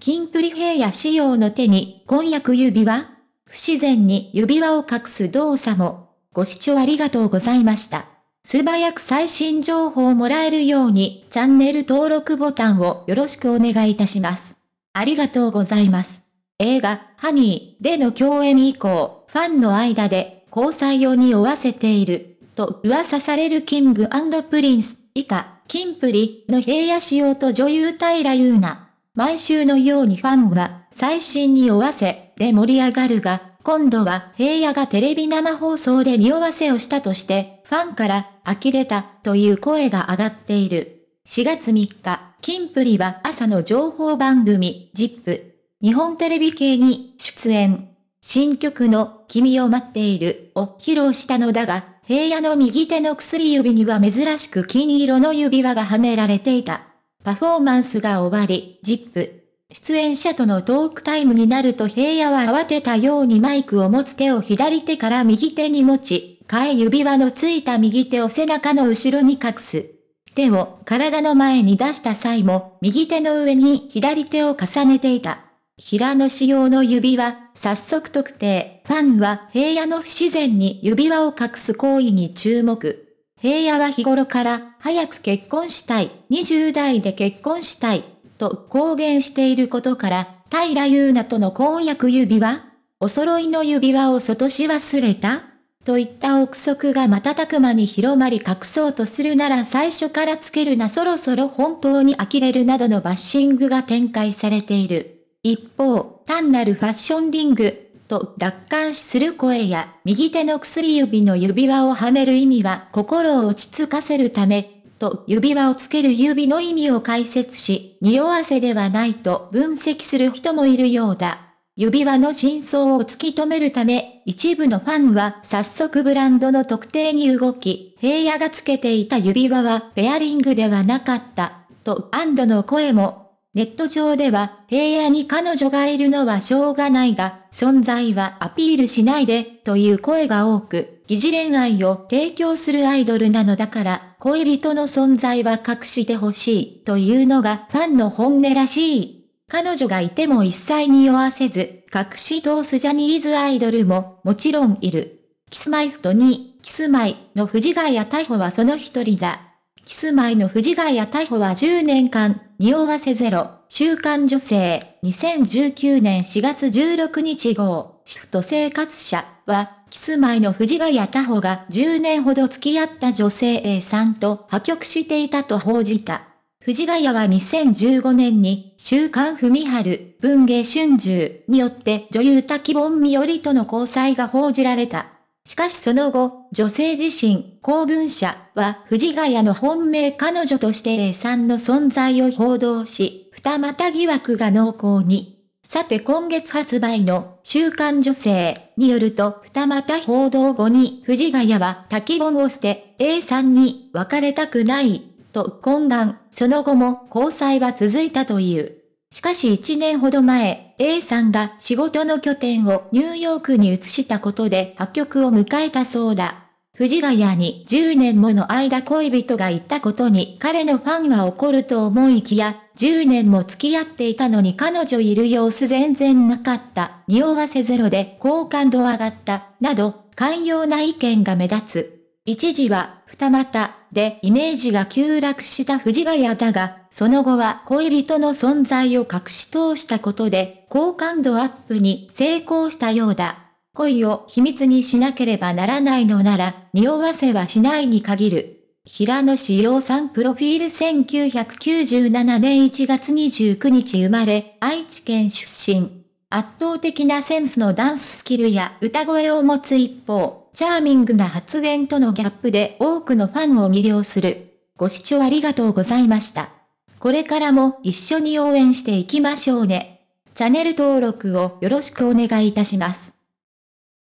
キンプリ平野紫耀の手に婚約指輪不自然に指輪を隠す動作も。ご視聴ありがとうございました。素早く最新情報をもらえるようにチャンネル登録ボタンをよろしくお願いいたします。ありがとうございます。映画、ハニーでの共演以降、ファンの間で交際を匂わせている、と噂されるキングプリンス、以下、キンプリの平野紫耀と女優平祐奈。毎週のようにファンは最新匂わせで盛り上がるが、今度は平野がテレビ生放送で匂わせをしたとして、ファンから呆れたという声が上がっている。4月3日、キンプリは朝の情報番組、ジップ、日本テレビ系に出演。新曲の君を待っているを披露したのだが、平野の右手の薬指には珍しく金色の指輪がはめられていた。パフォーマンスが終わり、ジップ。出演者とのトークタイムになると平野は慌てたようにマイクを持つ手を左手から右手に持ち、替え指輪のついた右手を背中の後ろに隠す。手を体の前に出した際も、右手の上に左手を重ねていた。平野仕様の指輪、早速特定。ファンは平野の不自然に指輪を隠す行為に注目。平野は日頃から早く結婚したい、20代で結婚したい、と公言していることから、平優奈との婚約指輪お揃いの指輪を外し忘れた。といった憶測が瞬く間に広まり隠そうとするなら最初からつけるな。そろそろ本当に呆れるなどのバッシングが展開されている。一方、単なるファッションリング、と楽観視する声や、右手の薬指の指輪をはめる意味は心を落ち着かせるため、と指輪をつける指の意味を解説し、匂わせではないと分析する人もいるようだ。指輪の真相を突き止めるため、一部のファンは早速ブランドの特定に動き、平野がつけていた指輪はペアリングではなかった、と安堵の声もネット上では、平野に彼女がいるのはしょうがないが、存在はアピールしないで、という声が多く、疑似恋愛を提供するアイドルなのだから、恋人の存在は隠してほしい、というのがファンの本音らしい。彼女がいても一切に酔わせず、隠し通すジャニーズアイドルももちろんいる。Kis-My-Ft2、キスマイの藤ヶ谷太輔はその一人だ。キスマイの藤ヶ谷太輔は10年間、匂わせゼロ、週刊女性、2019年4月16日号、主婦と生活社は、キスマイの藤ヶ谷太輔が10年ほど付き合った女性 A さんと破局していたと報じた。藤ヶ谷は2015年に、週刊文春、文芸春秋によって女優滝本美織との交際が報じられた。しかしその後、女性自身、公文社は藤ヶ谷の本命彼女として A さんの存在を報道し、二股疑惑が濃厚に。さて今月発売の週刊女性によると二股報道後に藤ヶ谷は滝本を捨て A さんに別れたくないと懇願、その後も交際は続いたという。しかし1年ほど前、A さんが仕事の拠点をニューヨークに移したことで破局を迎えたそうだ。藤ヶ谷に10年もの間恋人がいたことに彼のファンは怒ると思いきや、10年も付き合っていたのに彼女いる様子全然なかった、匂わせゼロで好感度上がった、など、寛容な意見が目立つ。一時は二股でイメージが急落した藤ヶ谷だが、その後は恋人の存在を隠し通したことで好感度アップに成功したようだ。恋を秘密にしなければならないのなら、匂わせはしないに限る。平野志陽さんプロフィール1997年1月29日生まれ、愛知県出身。圧倒的なセンスのダンススキルや歌声を持つ一方、チャーミングな発言とのギャップで多くのファンを魅了する。ご視聴ありがとうございました。これからも一緒に応援していきましょうね。チャンネル登録をよろしくお願いいたします。